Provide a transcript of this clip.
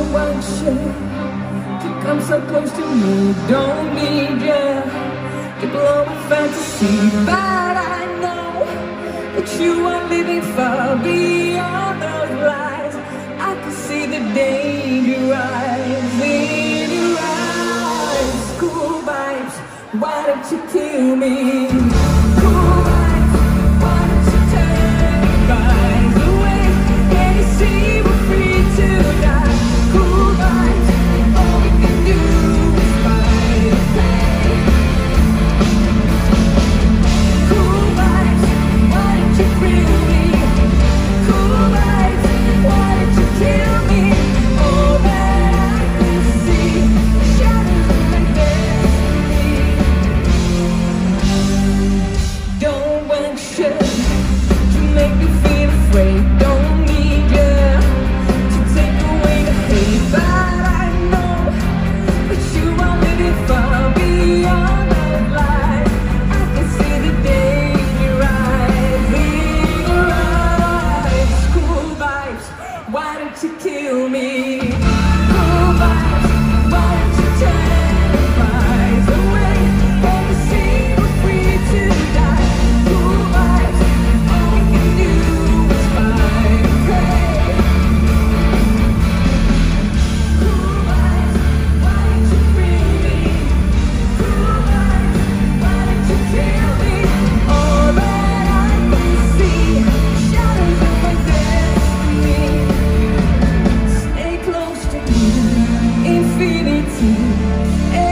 Want you to come so close to me. Don't need you to blow my fantasy. But I know that you are living far beyond those lies. I can see the danger rise in your eyes. Cool vibes, why don't you kill me? Cool you kill me? infinity.